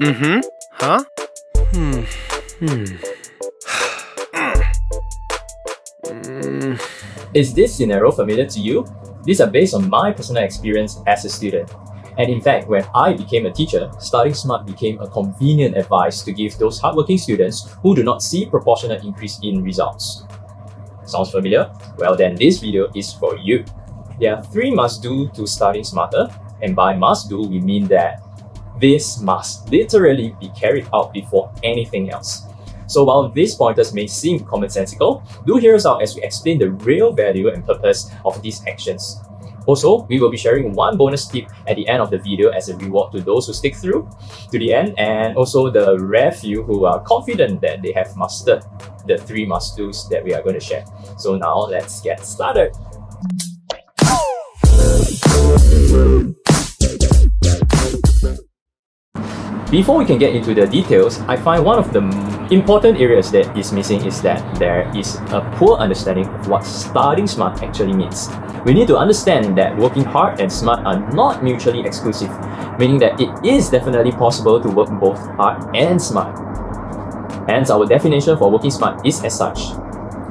mm-hmm. Huh? Hmm. Hmm. Mm. Is this scenario familiar to you? These are based on my personal experience as a student. And in fact, when I became a teacher, studying smart became a convenient advice to give those hardworking students who do not see proportionate increase in results. Sounds familiar? Well then this video is for you. There are three must do to studying smarter, and by must do we mean that this must literally be carried out before anything else. So while these pointers may seem commonsensical, do hear us out as we explain the real value and purpose of these actions. Also, we will be sharing one bonus tip at the end of the video as a reward to those who stick through to the end and also the rare few who are confident that they have mastered the three must-dos that we are going to share. So now let's get started. Before we can get into the details, I find one of the important areas that is missing is that there is a poor understanding of what studying smart actually means. We need to understand that working hard and smart are not mutually exclusive, meaning that it is definitely possible to work both hard and smart. Hence, our definition for working smart is as such.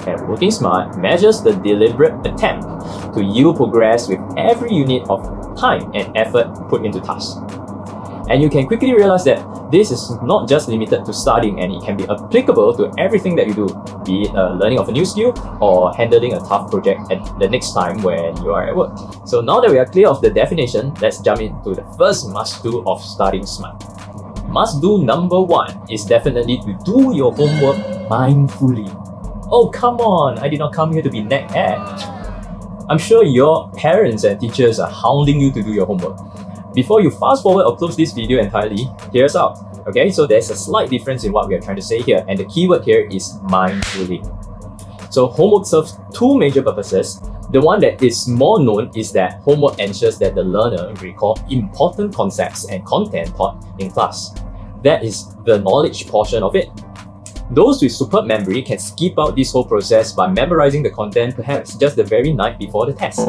And working smart measures the deliberate attempt to yield progress with every unit of time and effort put into tasks. And you can quickly realize that this is not just limited to studying and it can be applicable to everything that you do, be it uh, learning of a new skill or handling a tough project at the next time when you are at work. So now that we are clear of the definition, let's jump into the first must-do of studying smart. Must-do number one is definitely to do your homework mindfully. Oh, come on, I did not come here to be nag at. I'm sure your parents and teachers are hounding you to do your homework. Before you fast forward or close this video entirely, hear us out. Okay, so there's a slight difference in what we are trying to say here, and the keyword here is mindfully. So homework serves two major purposes. The one that is more known is that homework ensures that the learner recall important concepts and content taught in class. That is the knowledge portion of it. Those with superb memory can skip out this whole process by memorizing the content perhaps just the very night before the test.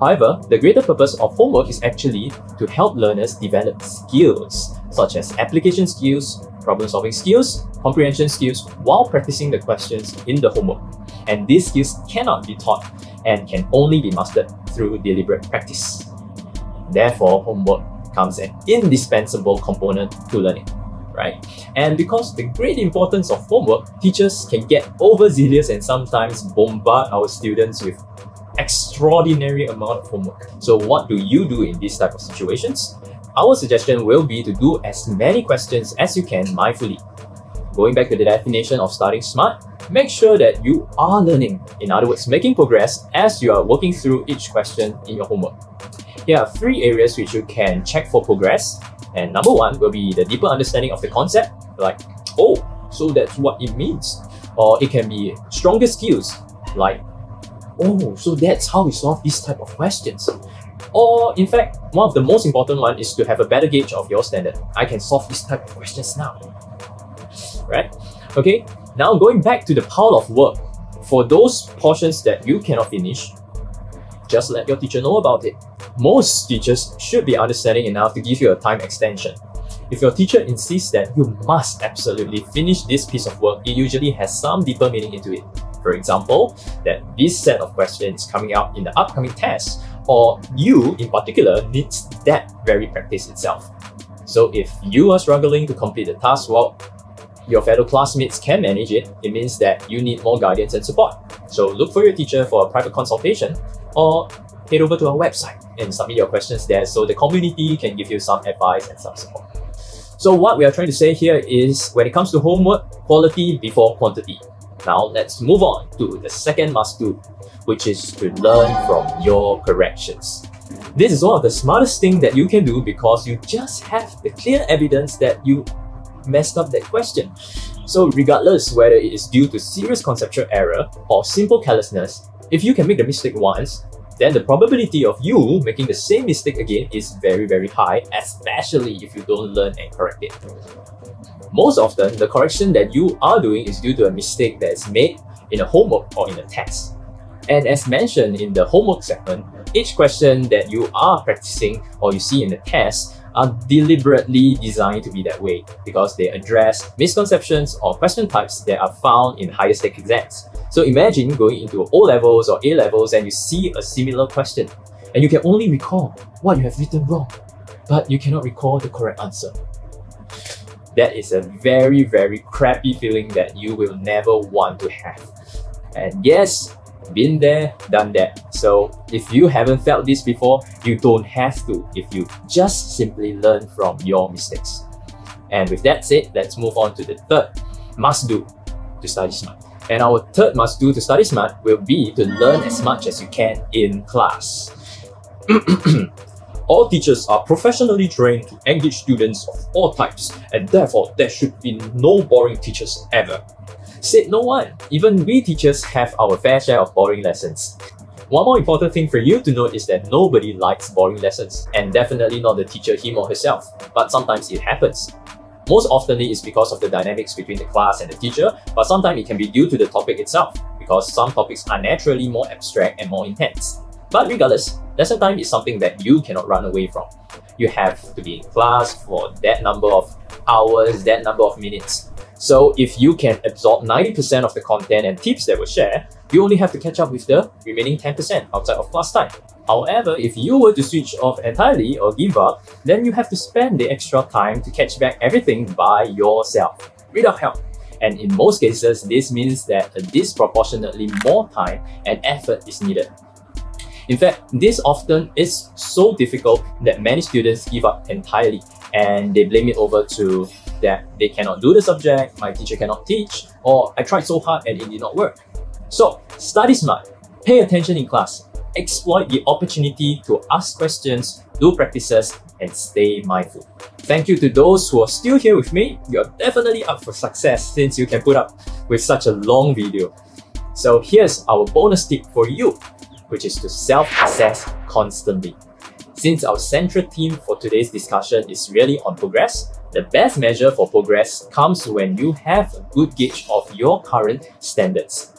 However, the greater purpose of homework is actually to help learners develop skills such as application skills, problem solving skills, comprehension skills while practicing the questions in the homework. And these skills cannot be taught and can only be mastered through deliberate practice. Therefore, homework becomes an indispensable component to learning right? And because the great importance of homework, teachers can get overzealous and sometimes bombard our students with extraordinary amount of homework. So what do you do in these type of situations? Our suggestion will be to do as many questions as you can mindfully. Going back to the definition of starting smart, make sure that you are learning. In other words, making progress as you are working through each question in your homework. Here are three areas which you can check for progress. And number one will be the deeper understanding of the concept, like, oh, so that's what it means. Or it can be stronger skills, like oh, so that's how we solve these type of questions. Or in fact, one of the most important one is to have a better gauge of your standard. I can solve this type of questions now. Right? Okay, now going back to the pile of work. For those portions that you cannot finish, just let your teacher know about it. Most teachers should be understanding enough to give you a time extension. If your teacher insists that you must absolutely finish this piece of work, it usually has some deeper meaning into it. For example, that this set of questions coming out in the upcoming test, or you in particular needs that very practice itself. So if you are struggling to complete the task while your fellow classmates can manage it, it means that you need more guidance and support. So look for your teacher for a private consultation or head over to our website and submit your questions there so the community can give you some advice and some support. So what we are trying to say here is when it comes to homework, quality before quantity. Now let's move on to the second must do, which is to learn from your corrections. This is one of the smartest things that you can do because you just have the clear evidence that you messed up that question. So regardless whether it is due to serious conceptual error or simple carelessness, if you can make the mistake once, then the probability of you making the same mistake again is very very high, especially if you don't learn and correct it. Most often, the correction that you are doing is due to a mistake that is made in a homework or in a test. And as mentioned in the homework segment, each question that you are practicing or you see in the test are deliberately designed to be that way because they address misconceptions or question types that are found in higher stake exams. So imagine going into O levels or A levels and you see a similar question and you can only recall what you have written wrong, but you cannot recall the correct answer. That is a very, very crappy feeling that you will never want to have. And yes, been there, done that. So if you haven't felt this before, you don't have to if you just simply learn from your mistakes. And with that said, let's move on to the third must do to study smart. And our third must do to study smart will be to learn as much as you can in class. all teachers are professionally trained to engage students of all types, and therefore there should be no boring teachers ever. Said no one. Even we teachers have our fair share of boring lessons. One more important thing for you to note is that nobody likes boring lessons, and definitely not the teacher him or herself, but sometimes it happens. Most oftenly it's because of the dynamics between the class and the teacher, but sometimes it can be due to the topic itself, because some topics are naturally more abstract and more intense. But regardless, lesson time is something that you cannot run away from. You have to be in class for that number of hours, that number of minutes. So if you can absorb 90% of the content and tips that were shared, you only have to catch up with the remaining 10% outside of class time. However, if you were to switch off entirely or give up, then you have to spend the extra time to catch back everything by yourself, without help. And in most cases, this means that a disproportionately more time and effort is needed. In fact, this often is so difficult that many students give up entirely and they blame it over to that they cannot do the subject, my teacher cannot teach, or I tried so hard and it did not work. So, study smart, pay attention in class, exploit the opportunity to ask questions, do practices, and stay mindful. Thank you to those who are still here with me. You're definitely up for success since you can put up with such a long video. So here's our bonus tip for you, which is to self-assess constantly. Since our central theme for today's discussion is really on progress, the best measure for progress comes when you have a good gauge of your current standards.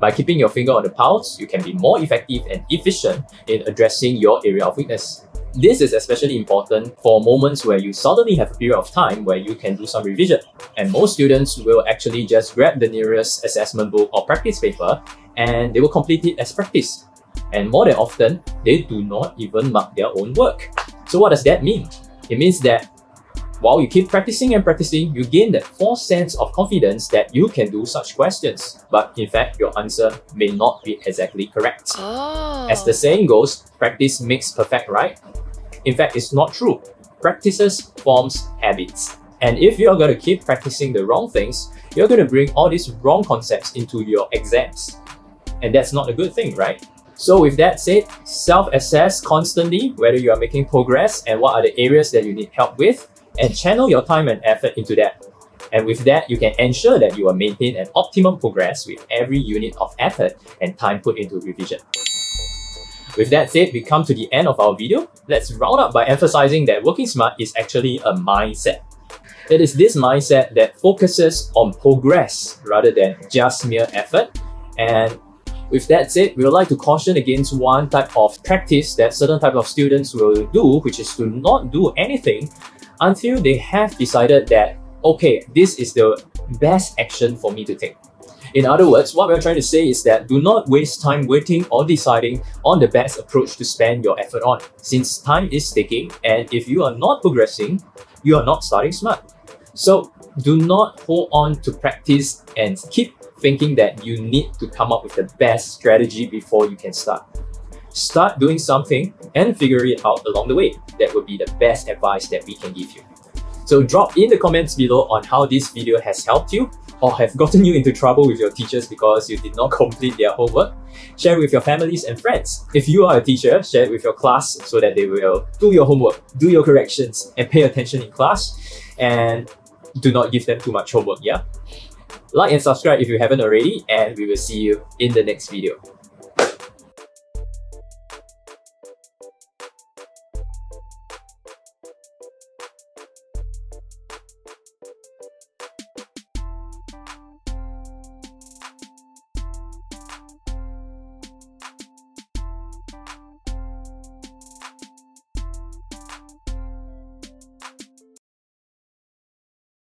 By keeping your finger on the pulse, you can be more effective and efficient in addressing your area of weakness. This is especially important for moments where you suddenly have a period of time where you can do some revision. And most students will actually just grab the nearest assessment book or practice paper and they will complete it as practice. And more than often, they do not even mark their own work. So what does that mean? It means that while you keep practicing and practicing, you gain that false sense of confidence that you can do such questions. But in fact, your answer may not be exactly correct. Oh. As the saying goes, practice makes perfect, right? In fact, it's not true. Practices forms habits. And if you're going to keep practicing the wrong things, you're going to bring all these wrong concepts into your exams. And that's not a good thing, right? So with that said, self-assess constantly whether you are making progress and what are the areas that you need help with and channel your time and effort into that. And with that, you can ensure that you will maintain an optimum progress with every unit of effort and time put into revision. With that said, we come to the end of our video. Let's round up by emphasizing that working smart is actually a mindset. It is this mindset that focuses on progress rather than just mere effort. And with that said, we would like to caution against one type of practice that certain type of students will do, which is to not do anything until they have decided that, okay, this is the best action for me to take. In other words, what we're trying to say is that do not waste time waiting or deciding on the best approach to spend your effort on, since time is ticking and if you are not progressing, you are not starting smart. So do not hold on to practice and keep thinking that you need to come up with the best strategy before you can start. Start doing something and figure it out along the way. That would be the best advice that we can give you. So drop in the comments below on how this video has helped you or have gotten you into trouble with your teachers because you did not complete their homework. Share with your families and friends. If you are a teacher, share it with your class so that they will do your homework, do your corrections, and pay attention in class. And do not give them too much homework, yeah? Like and subscribe if you haven't already, and we will see you in the next video.